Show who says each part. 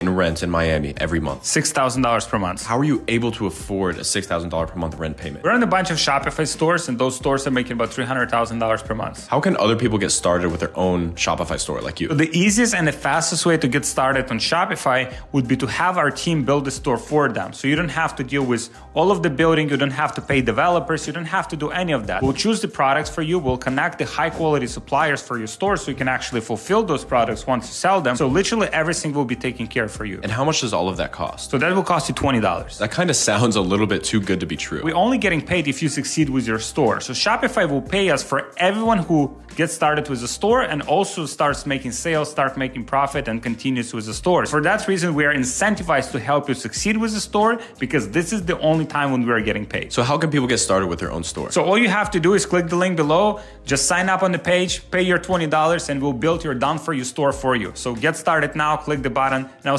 Speaker 1: in rent in Miami every month.
Speaker 2: $6,000 per month.
Speaker 1: How are you able to afford a $6,000 per month rent payment?
Speaker 2: We're in a bunch of Shopify stores, and those stores are making about $300,000 per month.
Speaker 1: How can other people get started with their own Shopify store like you?
Speaker 2: So the easiest and the fastest way to get started on Shopify would be to have our team build the store for them. So you don't have to deal with all of the building, you don't have to pay developers, you don't have to do any of that. We'll choose the products for you, we'll connect the high quality suppliers for your store so you can actually fulfill those products once you sell them. So literally everything will be taken care of for you.
Speaker 1: And how much does all of that cost?
Speaker 2: So that will cost you $20.
Speaker 1: That kind of sounds a little bit too good to be true.
Speaker 2: We're only getting paid if you succeed with your store. So Shopify will pay us for everyone who gets started with a store and also starts making sales, start making profit and continues with the store. For that reason, we are incentivized to help you succeed with the store because this is the only time when we are getting paid.
Speaker 1: So how can people get started with their own store?
Speaker 2: So all you have to do is click the link below, just sign up on the page, pay your $20 and we'll build your done for you store for you. So get started now, click the button and I'll